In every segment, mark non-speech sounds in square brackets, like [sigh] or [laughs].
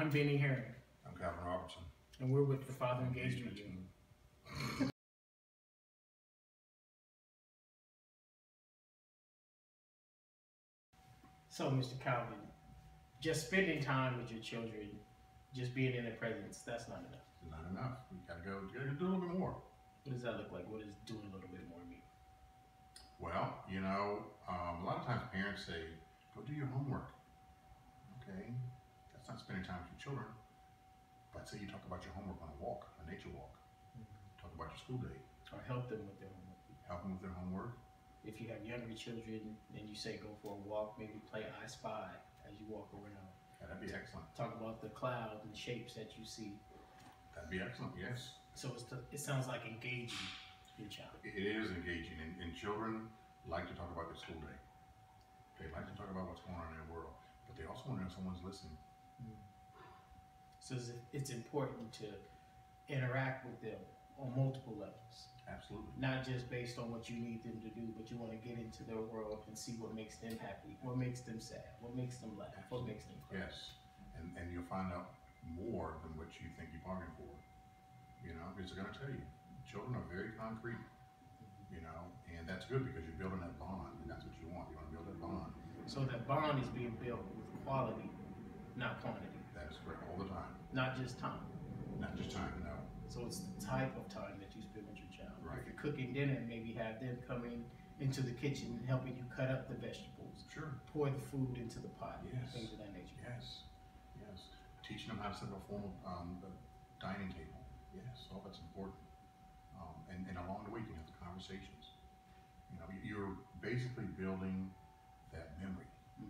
I'm Benny Herring, I'm Calvin Robertson. and we're with the Father Engagement Team. [laughs] So, Mr. Calvin, just spending time with your children, just being in their presence, that's not enough. Not enough. We gotta go, gotta do a little bit more. What does that look like? What does doing a little bit more mean? Well, you know, um, a lot of times parents say, go do your homework. Okay, that's spending time with your children. But say you talk about your homework on a walk, a nature walk. Mm-hmm. Talk about your school day. Or help them with their homework. Help them with their homework. If you have younger children and you say go for a walk, maybe play I Spy as you walk around. Yeah, that'd be excellent. Talk about the clouds and shapes that you see. That'd be excellent, yes. So the, it sounds like engaging your child. It is engaging, and, and children like to talk about their school day. They like to talk about what's going on in their world, but they also want to know someone's listening. Mm-hmm. So it's, important to interact with them on multiple levels, Absolutely. not just based on what you need them to do, but you want to get into their world and see what makes them happy, what makes them sad, what makes them laugh, what makes them cry. Yes, and, and you'll find out more than what you think you bargained for. You know, because they're gonna tell you, children are very concrete, mm-hmm. you know, and that's good because you're building that bond, and that's what you want, you wanna build that bond. So that bond is being built with quality, not quantity, That is correct, all the time, not just time. not just time, no. So it's the type of time that you spend with your child. Right. If you're cooking dinner, maybe have them coming into the kitchen and helping you cut up the vegetables, Sure. pour the food into the pot, Yes. things of that nature. Yes, yes. Teaching them how to set up a formal, um, the dining table, yes, all that's important. Um, and, and along the way, you can have the conversations. You know, you- you're basically building that memory.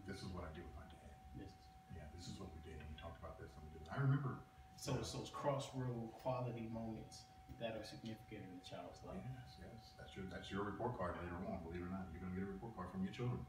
This is what I do with my dad. Yes. Yeah, this is what we did, and we talked about this, and we did. I remember. So it's those crossroad quality moments that are significant in a child's life. Yes, yes, that's your, that's your report card later on, believe it or not, you're gonna get a report card from your children.